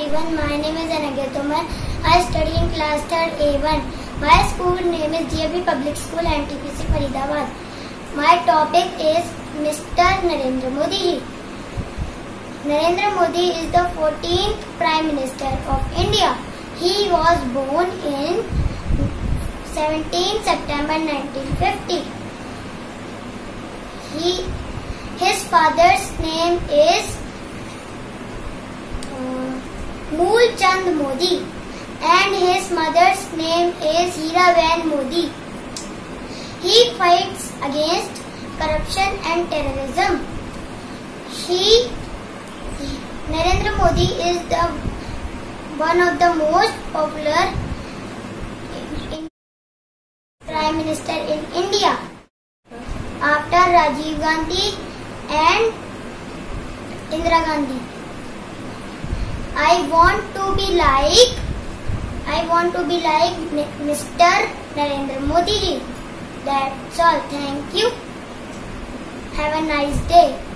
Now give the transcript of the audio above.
everyone. My name is Anagya Tomar. I study in class 3rd A1. My school name is DAV Public School NTPC Faridabad. My topic is Mr. Narendra Modi. Narendra Modi is the 14th Prime Minister of India. He was born in 17 September 1950. He, his father's name is Mool Modi and his mother's name is Hiraben Modi. He fights against corruption and terrorism. He Narendra Modi is the one of the most popular Prime Minister in India after Rajiv Gandhi and Indira Gandhi. I want to be like I want to be like Mr. Narendra Modi. That's all. Thank you. Have a nice day.